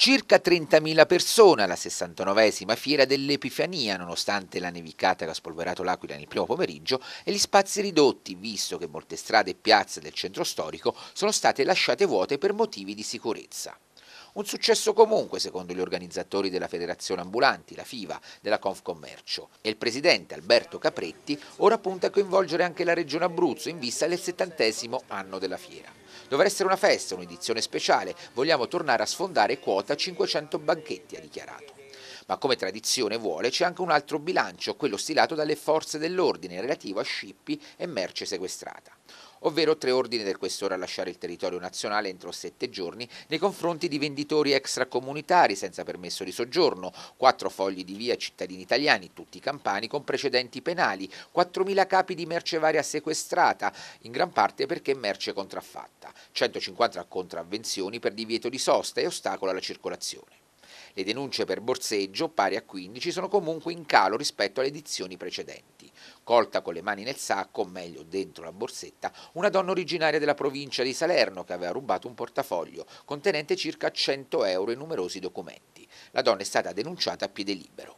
Circa 30.000 persone alla 69esima fiera dell'Epifania, nonostante la nevicata che ha spolverato l'Aquila nel primo pomeriggio e gli spazi ridotti, visto che molte strade e piazze del centro storico sono state lasciate vuote per motivi di sicurezza. Un successo comunque, secondo gli organizzatori della Federazione Ambulanti, la FIVA, della Confcommercio. E il presidente Alberto Capretti ora punta a coinvolgere anche la Regione Abruzzo in vista del settantesimo anno della fiera. Dovrà essere una festa, un'edizione speciale, vogliamo tornare a sfondare quota 500 banchetti, ha dichiarato. Ma come tradizione vuole c'è anche un altro bilancio, quello stilato dalle forze dell'ordine relativo a scippi e merce sequestrata ovvero tre ordini del questore a lasciare il territorio nazionale entro sette giorni nei confronti di venditori extracomunitari senza permesso di soggiorno, quattro fogli di via cittadini italiani, tutti campani, con precedenti penali, 4.000 capi di merce varia sequestrata, in gran parte perché merce contraffatta, 150 contravvenzioni per divieto di sosta e ostacolo alla circolazione. Le denunce per borseggio, pari a 15, sono comunque in calo rispetto alle edizioni precedenti. Colta con le mani nel sacco, o meglio dentro la borsetta, una donna originaria della provincia di Salerno che aveva rubato un portafoglio contenente circa 100 euro e numerosi documenti. La donna è stata denunciata a piede libero.